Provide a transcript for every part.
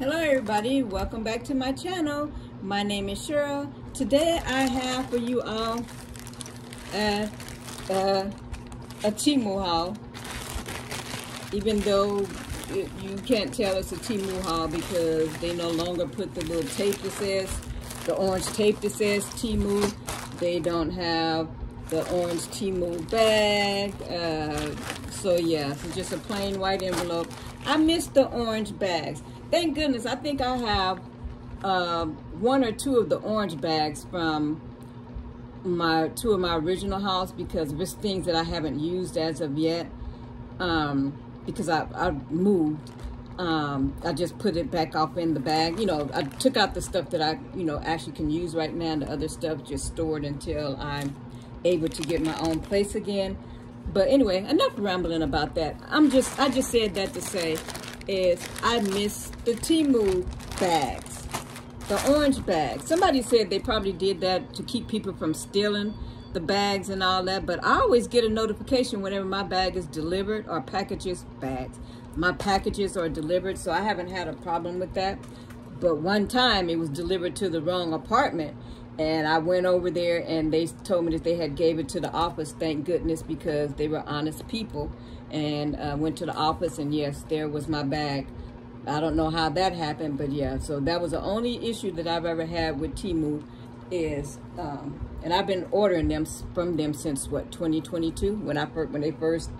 Hello everybody, welcome back to my channel. My name is Cheryl. Today I have for you all a, a, a Temu haul. Even though it, you can't tell it's a Temu haul because they no longer put the little tape that says, the orange tape that says Temu. They don't have the orange Temu bag. Uh, so yeah, it's just a plain white envelope. I miss the orange bags. Thank goodness, I think I have uh, one or two of the orange bags from my two of my original house because there's things that I haven't used as of yet um, because I, I moved. Um, I just put it back off in the bag. You know, I took out the stuff that I, you know, actually can use right now. And the other stuff just stored until I'm able to get my own place again. But anyway, enough rambling about that. I'm just, I just said that to say is I miss the Temu bags, the orange bags. Somebody said they probably did that to keep people from stealing the bags and all that, but I always get a notification whenever my bag is delivered or packages, bags, my packages are delivered, so I haven't had a problem with that. But one time it was delivered to the wrong apartment and I went over there and they told me that they had gave it to the office, thank goodness, because they were honest people. And uh, went to the office and yes, there was my bag. I don't know how that happened, but yeah. So that was the only issue that I've ever had with Temu is, um, and I've been ordering them from them since what, 2022, when I first, when they first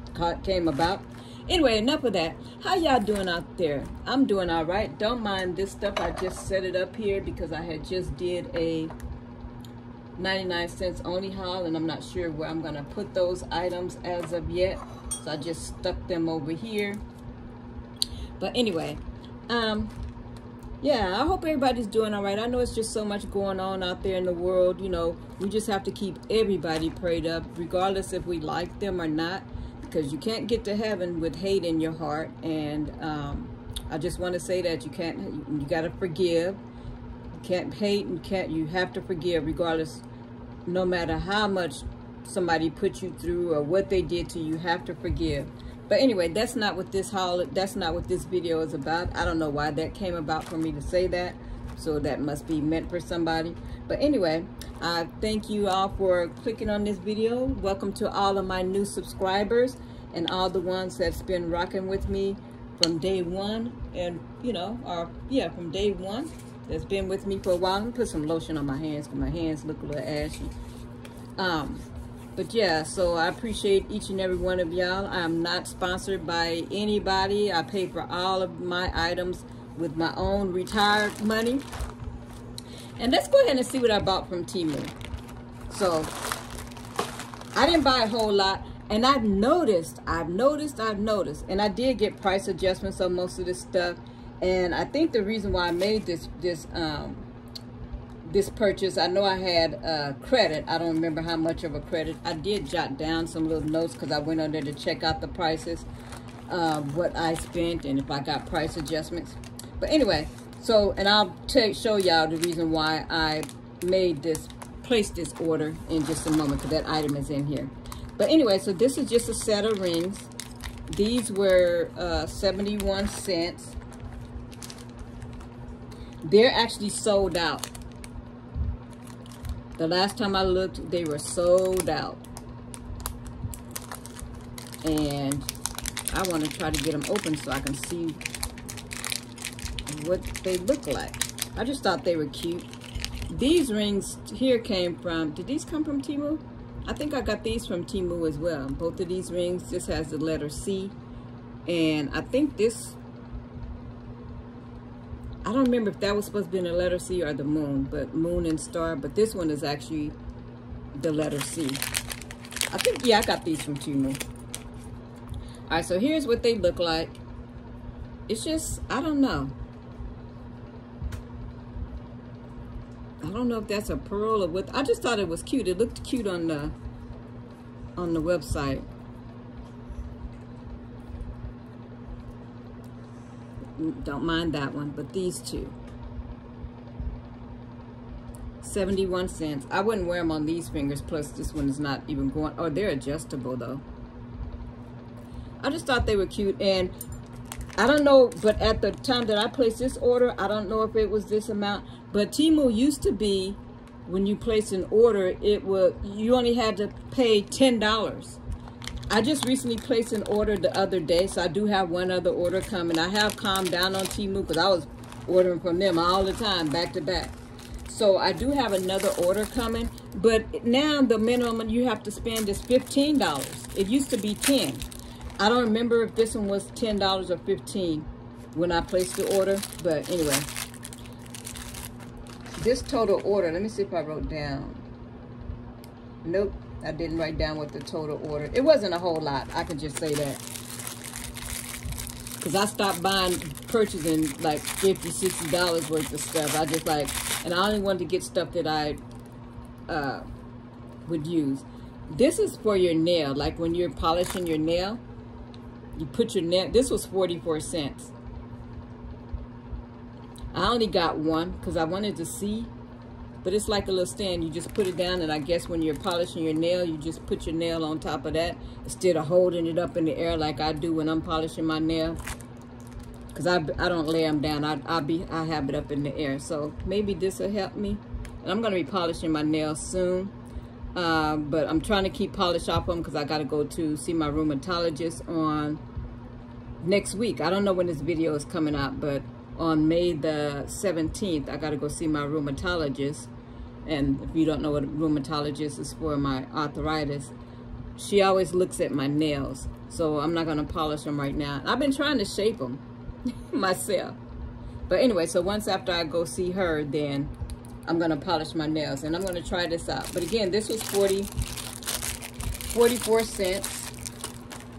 came about. Anyway, enough of that. How y'all doing out there? I'm doing all right. Don't mind this stuff. I just set it up here because I had just did a 99 cents only haul and I'm not sure where I'm gonna put those items as of yet. So I just stuck them over here. But anyway um yeah I hope everybody's doing all right. I know it's just so much going on out there in the world you know. We just have to keep everybody prayed up regardless if we like them or not because you can't get to heaven with hate in your heart. And um, I just want to say that you can't you got to forgive. You can't hate and can't you have to forgive regardless no matter how much somebody put you through or what they did to you, you have to forgive. But anyway, that's not what this haul, that's not what this video is about. I don't know why that came about for me to say that. So that must be meant for somebody. But anyway, I thank you all for clicking on this video. Welcome to all of my new subscribers and all the ones that's been rocking with me from day one. And, you know, or yeah, from day one that's been with me for a while. Me put some lotion on my hands because my hands look a little ashy. Um, but yeah, so I appreciate each and every one of y'all. I'm not sponsored by anybody. I pay for all of my items with my own retired money. And let's go ahead and see what I bought from Temu. So, I didn't buy a whole lot. And I've noticed, I've noticed, I've noticed. And I did get price adjustments on most of this stuff. And I think the reason why I made this this um, this purchase, I know I had credit. I don't remember how much of a credit. I did jot down some little notes because I went on there to check out the prices, uh, what I spent, and if I got price adjustments. But anyway, so, and I'll show y'all the reason why I made this, place this order in just a moment because that item is in here. But anyway, so this is just a set of rings. These were uh, 71 cents. They're actually sold out. The last time I looked, they were sold out. And I want to try to get them open so I can see what they look like. I just thought they were cute. These rings here came from, did these come from Temu? I think I got these from Temu as well. Both of these rings, this has the letter C. And I think this I don't remember if that was supposed to be in the letter C or the moon, but moon and star. But this one is actually the letter C. I think, yeah, I got these from Temu. All right, so here's what they look like. It's just, I don't know. I don't know if that's a pearl or what. I just thought it was cute. It looked cute on the on the website. Don't mind that one, but these two. 71 cents. I wouldn't wear them on these fingers, plus this one is not even going, oh, they're adjustable though. I just thought they were cute, and I don't know, but at the time that I placed this order, I don't know if it was this amount, but Temu used to be, when you place an order, it would, you only had to pay $10. I just recently placed an order the other day, so I do have one other order coming. I have calmed down on Temu because I was ordering from them all the time, back to back. So I do have another order coming, but now the minimum you have to spend is $15. It used to be 10 I don't remember if this one was $10 or 15 when I placed the order, but anyway. This total order, let me see if I wrote down. Nope, I didn't write down what the total order. It wasn't a whole lot, I can just say that. Because I stopped buying, purchasing like 50 $60 worth of stuff. I just like, and I only wanted to get stuff that I uh, would use. This is for your nail, like when you're polishing your nail you put your nail, this was 44 cents. I only got one because I wanted to see, but it's like a little stand. You just put it down and I guess when you're polishing your nail, you just put your nail on top of that instead of holding it up in the air like I do when I'm polishing my nail. Because I, I don't lay them down. I, I, be, I have it up in the air. So maybe this will help me. And I'm going to be polishing my nails soon. Uh, but I'm trying to keep polish off them because I got to go to see my rheumatologist on next week. I don't know when this video is coming out, but on May the 17th, I got to go see my rheumatologist. And if you don't know what a rheumatologist is for my arthritis, she always looks at my nails. So I'm not going to polish them right now. I've been trying to shape them myself. But anyway, so once after I go see her, then I'm going to polish my nails. And I'm going to try this out. But again, this was 40, 44 cents.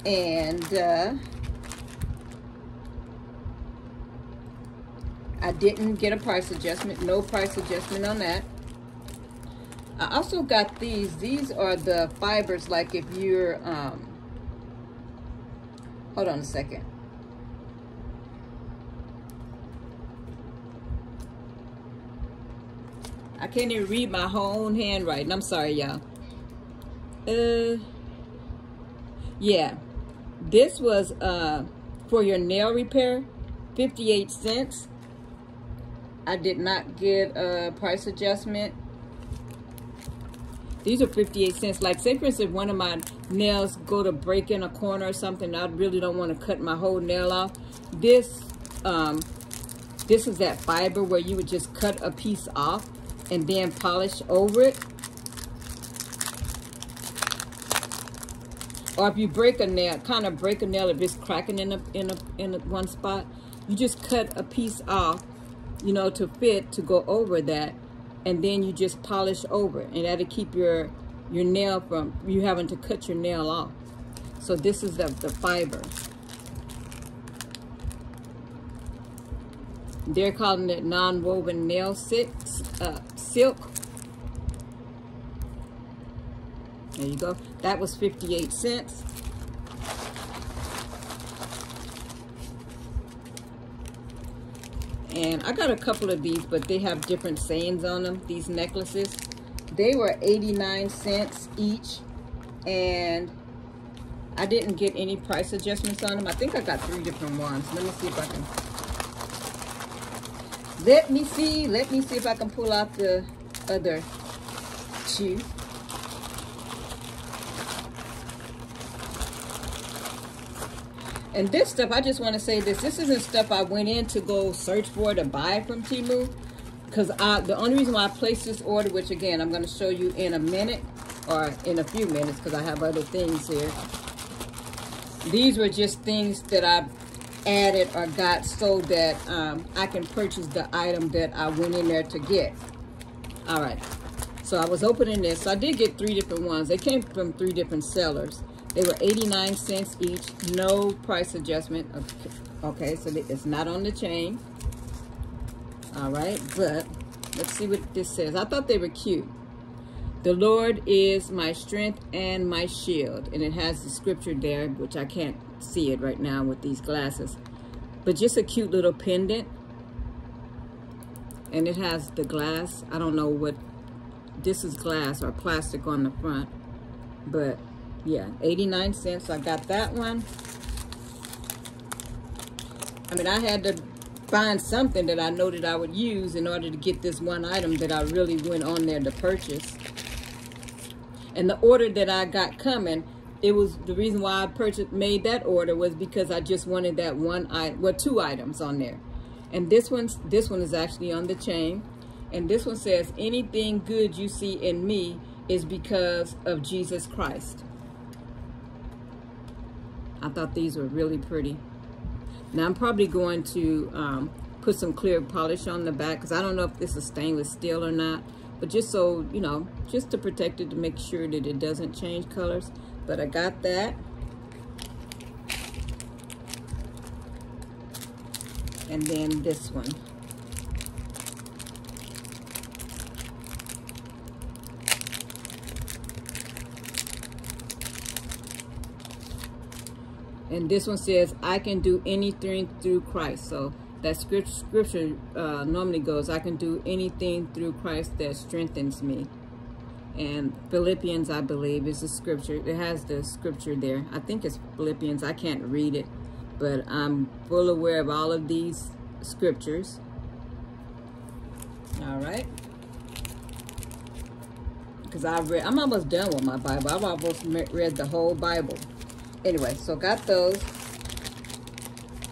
And uh, I didn't get a price adjustment. No price adjustment on that. I also got these. These are the fibers, like if you're, um, hold on a second. I can't even read my own handwriting. I'm sorry, y'all. Uh, yeah. This was uh, for your nail repair, 58 cents. I did not get a price adjustment. These are 58 cents. Like, say, for instance, one of my nails go to break in a corner or something, I really don't want to cut my whole nail off. This, um, this is that fiber where you would just cut a piece off and then polish over it. Or if you break a nail, kind of break a nail if it's cracking in a, in a, in a, one spot, you just cut a piece off you know, to fit to go over that. And then you just polish over and that'll keep your your nail from you having to cut your nail off. So this is the, the fiber. They're calling it non-woven nail silk, uh, silk. There you go. That was 58 cents. And I got a couple of these, but they have different sayings on them, these necklaces. They were 89 cents each. And I didn't get any price adjustments on them. I think I got three different ones. Let me see if I can... Let me see. Let me see if I can pull out the other two. And this stuff, I just want to say this. This isn't stuff I went in to go search for to buy from Temu. Because the only reason why I placed this order, which again, I'm going to show you in a minute. Or in a few minutes because I have other things here. These were just things that I added or got so that um, I can purchase the item that I went in there to get. All right. So I was opening this. So I did get three different ones. They came from three different sellers. They were 89 cents each, no price adjustment. Okay, so it's not on the chain. All right, but let's see what this says. I thought they were cute. The Lord is my strength and my shield. And it has the scripture there, which I can't see it right now with these glasses. But just a cute little pendant. And it has the glass. I don't know what, this is glass or plastic on the front. But yeah 89 cents i got that one I mean, I had to find something that I know that I would use in order to get this one item that I really went on there to purchase. And the order that I got coming, it was the reason why I purchased made that order was because I just wanted that one item, well, two items on there. And this one's this one is actually on the chain. And this one says, anything good you see in me is because of Jesus Christ. I thought these were really pretty. Now I'm probably going to um, put some clear polish on the back because I don't know if this is stainless steel or not. But just so, you know, just to protect it to make sure that it doesn't change colors. But I got that. And then this one. And this one says, I can do anything through Christ. So that scripture uh, normally goes, I can do anything through Christ that strengthens me. And Philippians, I believe, is the scripture. It has the scripture there. I think it's Philippians. I can't read it. But I'm full aware of all of these scriptures. All right. Because I've read, I'm almost done with my Bible. I've almost read the whole Bible anyway, so got those.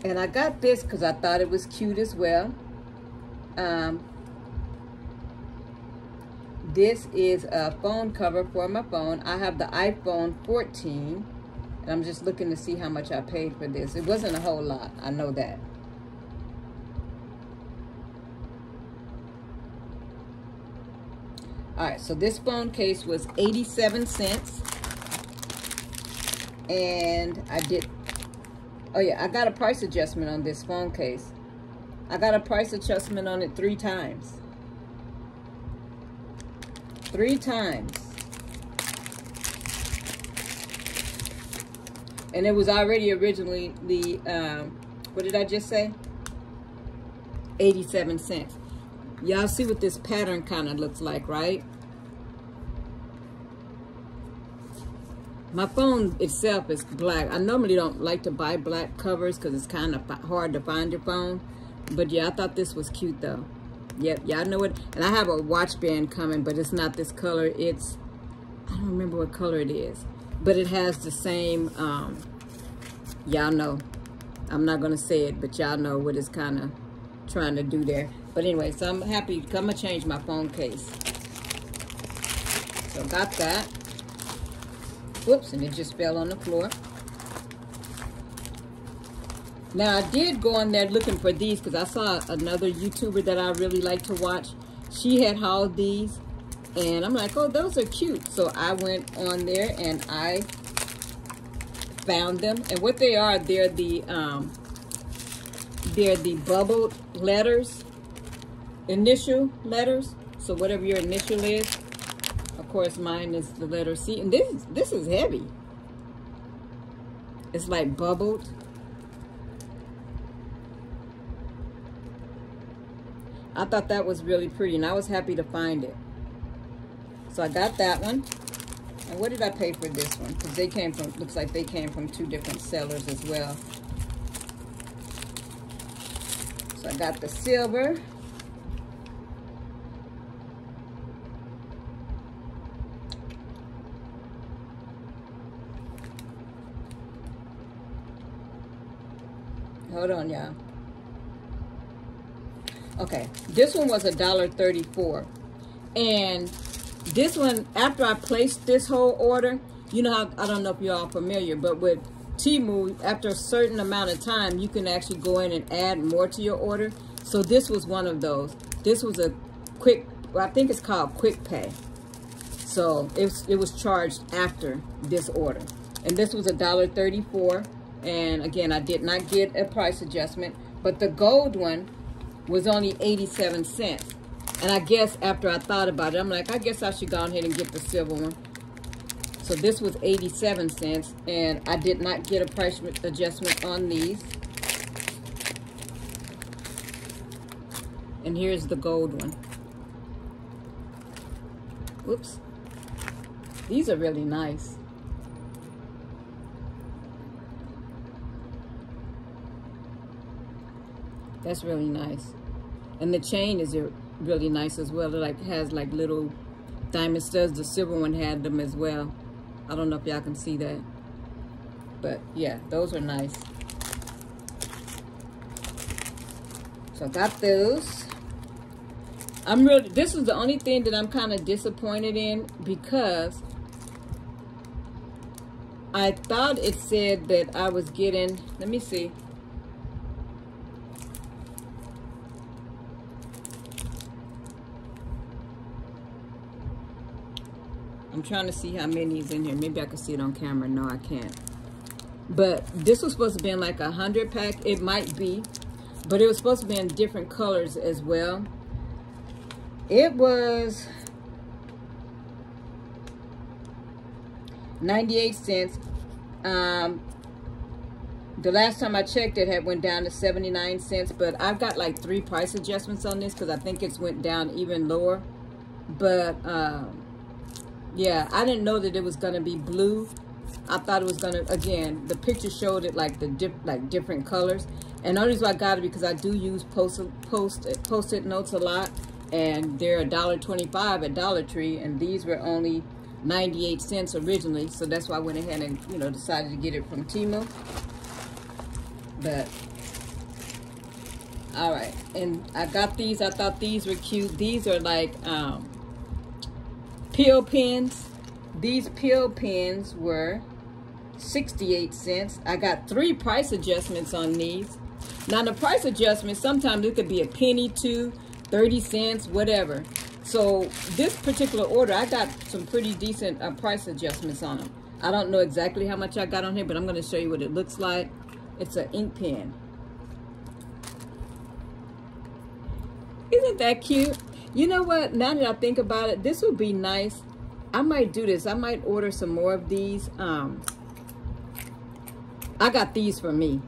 And I got this because I thought it was cute as well. Um, this is a phone cover for my phone. I have the iPhone 14. And I'm just looking to see how much I paid for this. It wasn't a whole lot. I know that. All right, so this phone case was 87 cents and I did oh yeah I got a price adjustment on this phone case. I got a price adjustment on it three times. Three times. And it was already originally the um, what did I just say? 87 cents. Y'all see what this pattern kind of looks like right My phone itself is black. I normally don't like to buy black covers because it's kind of hard to find your phone. But yeah, I thought this was cute though. Yep, y'all know it. And I have a watch band coming, but it's not this color. It's, I don't remember what color it is. But it has the same, um, y'all know. I'm not going to say it, but y'all know what it's kind of trying to do there. But anyway, so I'm happy. I'm going to change my phone case. So got that. Whoops, and it just fell on the floor. Now, I did go on there looking for these because I saw another YouTuber that I really like to watch. She had hauled these, and I'm like, oh, those are cute. So I went on there, and I found them. And what they are, they're the, um, they're the bubbled letters, initial letters. So whatever your initial is, course, mine is the letter C. And this, this is heavy. It's like bubbled. I thought that was really pretty, and I was happy to find it. So I got that one. And what did I pay for this one? Because they came from, looks like they came from two different sellers as well. So I got the silver. Hold on, y'all. Okay, this one was a dollar thirty-four, and this one after I placed this whole order, you know how I don't know if you're all familiar, but with Temu, after a certain amount of time, you can actually go in and add more to your order. So this was one of those. This was a quick, well, I think it's called quick pay. So it was, it was charged after this order. And this was a dollar thirty-four. And again, I did not get a price adjustment, but the gold one was only 87 cents. And I guess after I thought about it, I'm like, I guess I should go ahead and get the silver one. So this was 87 cents, and I did not get a price adjustment on these. And here's the gold one. Whoops. These are really nice. That's really nice. And the chain is really nice as well. It like has like little diamond studs. The silver one had them as well. I don't know if y'all can see that. But yeah, those are nice. So I got those. I'm really, this is the only thing that I'm kind of disappointed in because I thought it said that I was getting, let me see. Trying to see how many is in here. Maybe I can see it on camera. No, I can't. But this was supposed to be in like a 100 pack. It might be. But it was supposed to be in different colors as well. It was 98 cents. Um, the last time I checked, it had went down to 79 cents. But I've got like three price adjustments on this because I think it's went down even lower. But um, yeah, I didn't know that it was going to be blue. I thought it was going to, again, the picture showed it like the dip, like different colors. And the only reason I got it because I do use post post post-it notes a lot, and they're a dollar twenty-five at Dollar Tree, and these were only 98 cents originally, so that's why I went ahead and you know decided to get it from Temu. But all right, and I got these. I thought these were cute. These are like um, pill pens. These pill pens were 68 cents. I got three price adjustments on these. Now the price adjustment, sometimes it could be a penny, two, 30 cents, whatever. So this particular order, I got some pretty decent uh, price adjustments on them. I don't know exactly how much I got on here, but I'm going to show you what it looks like. It's an ink pen. Isn't that cute? You know what? Now that I think about it, this would be nice. I might do this. I might order some more of these. Um, I got these for me.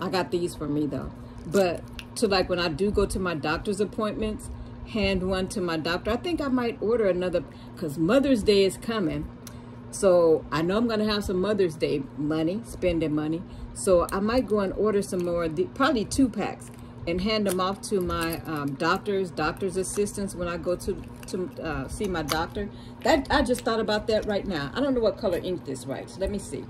I got these for me though. But to like when I do go to my doctor's appointments, hand one to my doctor. I think I might order another because Mother's Day is coming. So I know I'm going to have some Mother's Day money, spending money. So I might go and order some more, The probably two packs, and hand them off to my um, doctors, doctor's assistants when I go to to uh, see my doctor. That I just thought about that right now. I don't know what color ink this writes. Let me see.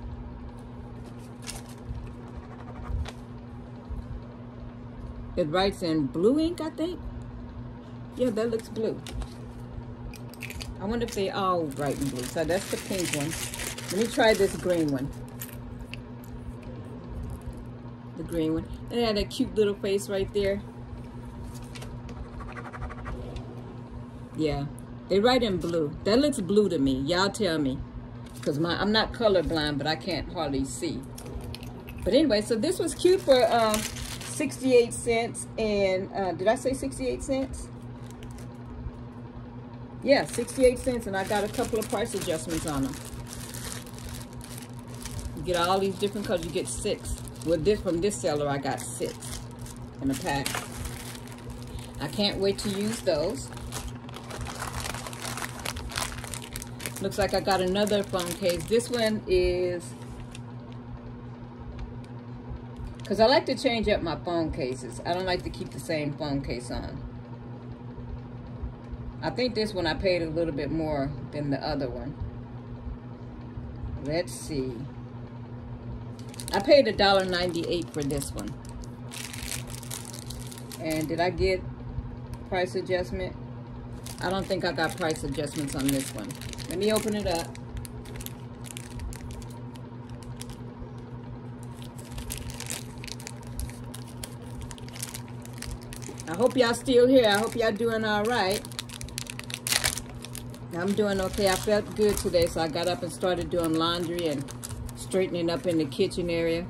It writes in blue ink, I think. Yeah, that looks blue. I wonder if they all write in blue. So that's the pink one. Let me try this green one. The green one. And it had a cute little face right there. Yeah, they write in blue. That looks blue to me. Y'all tell me. Because my I'm not colorblind, but I can't hardly see. But anyway, so this was cute for um, 68 cents and uh, did I say 68 cents? Yeah, 68 cents and I got a couple of price adjustments on them. You get all these different colors. You get six. With this from this seller, I got six in a pack. I can't wait to use those. Looks like I got another phone case. This one is Because I like to change up my phone cases. I don't like to keep the same phone case on. I think this one I paid a little bit more than the other one. Let's see. I paid $1.98 for this one. And did I get price adjustment? I don't think I got price adjustments on this one. Let me open it up. I hope y'all still here. I hope y'all doing all right. I'm doing okay. I felt good today, so I got up and started doing laundry and straightening up in the kitchen area.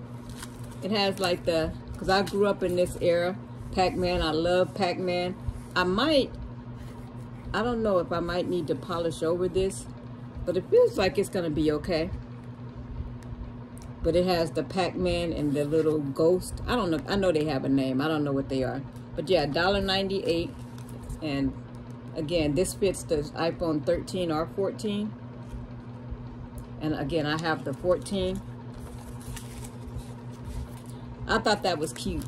It has like the, because I grew up in this era, Pac-Man. I love Pac-Man. I might, I don't know if I might need to polish over this, but it feels like it's going to be okay. But it has the Pac-Man and the little ghost. I don't know. I know they have a name. I don't know what they are. But yeah, $1.98. And again, this fits the iPhone 13 or 14. And again, I have the 14. I thought that was cute.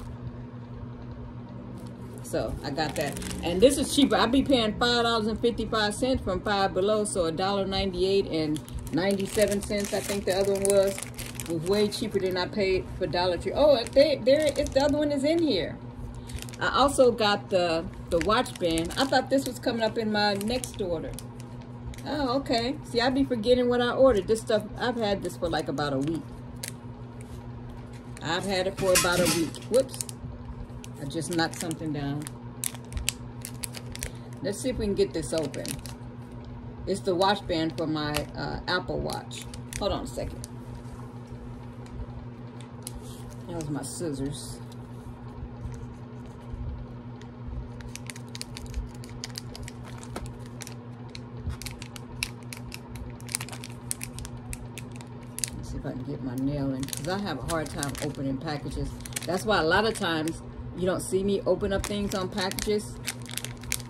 So I got that. And this is cheaper. I'd be paying $5.55 from Five Below. So $1.98 and 97 cents, I think the other one was. Was way cheaper than I paid for Dollar Tree. Oh, they, there, it's, the other one is in here. I also got the, the watch band. I thought this was coming up in my next order. Oh, okay. See, I'd be forgetting what I ordered. This stuff, I've had this for like about a week. I've had it for about a week. Whoops. I just knocked something down. Let's see if we can get this open. It's the watch band for my uh, Apple Watch. Hold on a second. That was my scissors. If I can get my nail in. Because I have a hard time opening packages. That's why a lot of times you don't see me open up things on packages.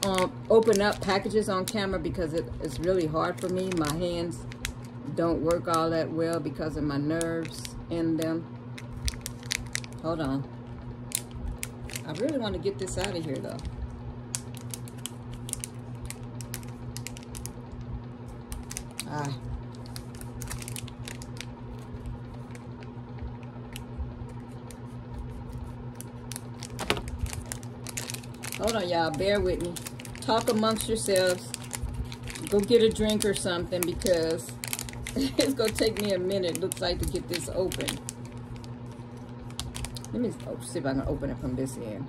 Um, open up packages on camera because it, it's really hard for me. My hands don't work all that well because of my nerves in them. Hold on. I really want to get this out of here though. Ah. Hold on, y'all. Bear with me. Talk amongst yourselves. Go get a drink or something because it's going to take me a minute, looks like, to get this open. Let me oh, see if I can open it from this end.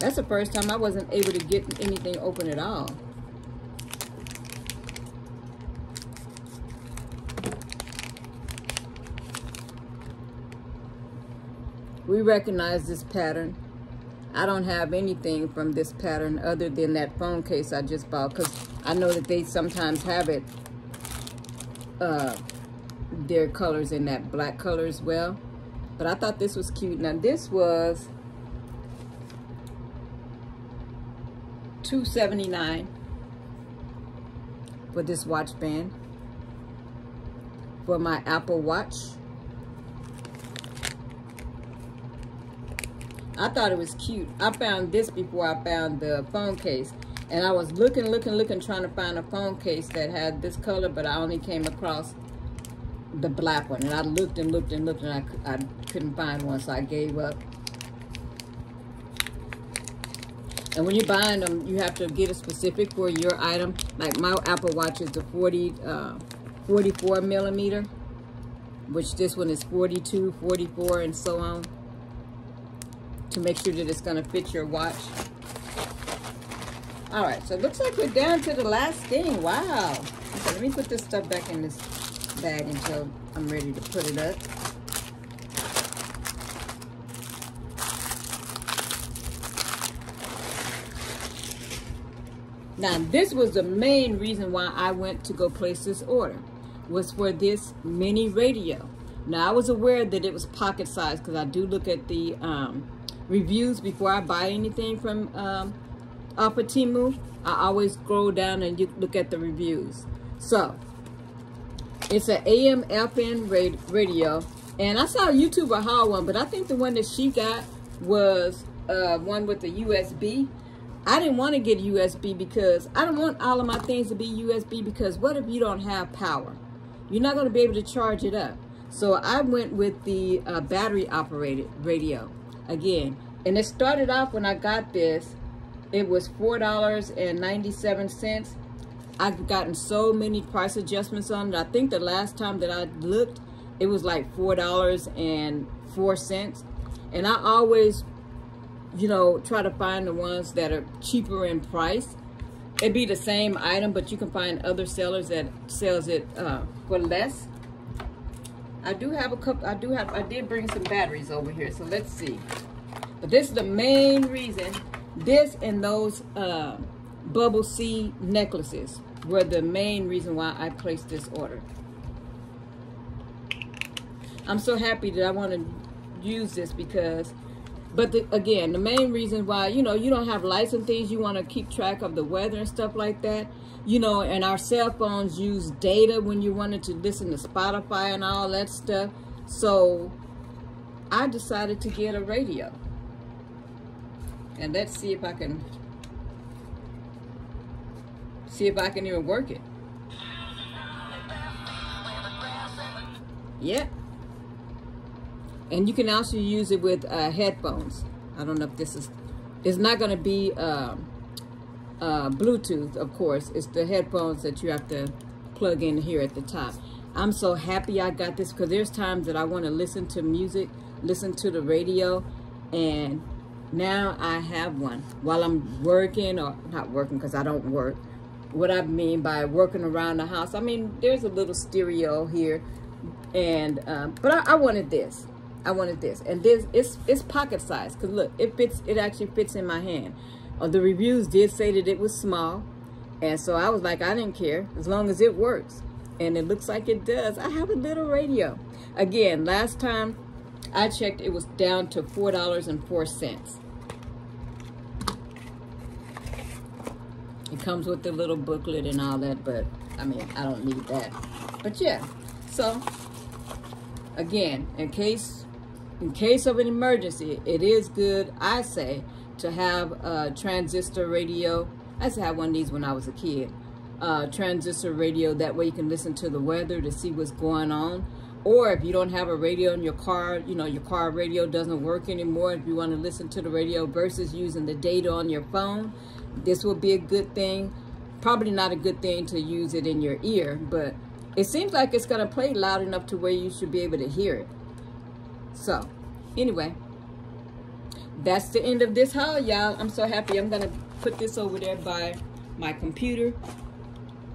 That's the first time I wasn't able to get anything open at all. We recognize this pattern. I don't have anything from this pattern other than that phone case I just bought because I know that they sometimes have it, uh, their colors in that black color as well. But I thought this was cute. Now this was $2.79 for this watch band for my Apple Watch. I thought it was cute. I found this before I found the phone case. And I was looking, looking, looking, trying to find a phone case that had this color, but I only came across the black one. And I looked and looked and looked, and I, I couldn't find one, so I gave up. And when you're buying them, you have to get a specific for your item. Like my Apple Watch is the 40, uh, 44 millimeter, which this one is 42, 44, and so on to make sure that it's going to fit your watch. All right, so it looks like we're down to the last thing. Wow. Okay, let me put this stuff back in this bag until I'm ready to put it up. Now, this was the main reason why I went to go place this order, was for this mini radio. Now, I was aware that it was pocket size because I do look at the um, reviews before I buy anything from um, off of Temu. I always scroll down and you look at the reviews. So, it's an AM FM radio. And I saw a YouTuber haul one, but I think the one that she got was uh, one with the USB. I didn't want to get USB because I don't want all of my things to be USB because what if you don't have power? You're not going to be able to charge it up. So I went with the uh, battery operated radio again. And it started off when I got this, it was $4.97. I've gotten so many price adjustments on it. I think the last time that I looked, it was like $4.04. And I always, you know, try to find the ones that are cheaper in price. It'd be the same item, but you can find other sellers that sells it uh, for less. I do have a couple, I do have, I did bring some batteries over here, so let's see. But this is the main reason, this and those uh, bubble C necklaces were the main reason why I placed this order. I'm so happy that I want to use this because, but the, again, the main reason why, you know, you don't have lights and things, you want to keep track of the weather and stuff like that you know, and our cell phones use data when you wanted to listen to Spotify and all that stuff. So I decided to get a radio. And let's see if I can see if I can even work it. Yep. And you can also use it with uh, headphones. I don't know if this is, it's not going to be um, uh, Bluetooth, of course. It's the headphones that you have to plug in here at the top. I'm so happy I got this because there's times that I want to listen to music, listen to the radio, and now I have one while I'm working or not working because I don't work. What I mean by working around the house, I mean, there's a little stereo here and um, but I, I, wanted this I wanted this. And this it's it's pocket size. Because look it fits it actually fits in my hand. Uh, the reviews did say that it was small. And so I was like I didn't care as long as it works. And it looks like it does. I have a little radio. Again last time I checked it was down to four dollars and four cents. It comes with the little booklet and all that but I mean I don't need that. But yeah so again, in case in case of an emergency, it is good, I say, to have a transistor radio. I used to have one of these when I was a kid. Uh, transistor radio, that way you can listen to the weather to see what's going on. Or if you don't have a radio in your car, you know, your car radio doesn't work anymore, if you want to listen to the radio versus using the data on your phone, this will be a good thing. Probably not a good thing to use it in your ear, but it seems like it's going to play loud enough to where you should be able to hear it. So, anyway, that's the end of this haul, y'all. I'm so happy. I'm going to put this over there by my computer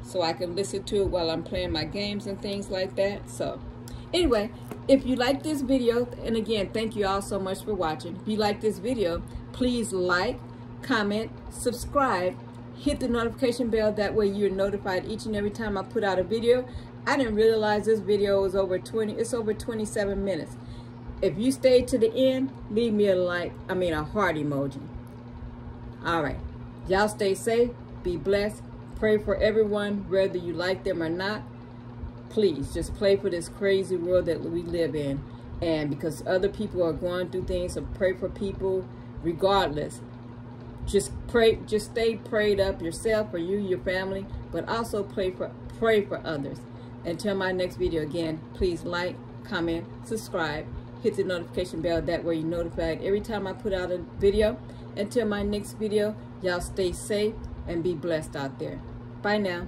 so I can listen to it while I'm playing my games and things like that. So, anyway, if you like this video, and again, thank you all so much for watching. If you like this video, please like, comment, subscribe, hit the notification bell. That way you're notified each and every time I put out a video. I didn't realize this video was over 20, it's over 27 minutes. If you stayed to the end, leave me a like, I mean a heart emoji. All right. Y'all stay safe, be blessed. Pray for everyone, whether you like them or not. Please, just pray for this crazy world that we live in. And because other people are going through things, so pray for people regardless. Just pray, just stay prayed up yourself, for you, your family, but also pray for pray for others. Until my next video again, please like, comment, subscribe, hit the notification bell. That way you're notified every time I put out a video. Until my next video, y'all stay safe and be blessed out there. Bye now.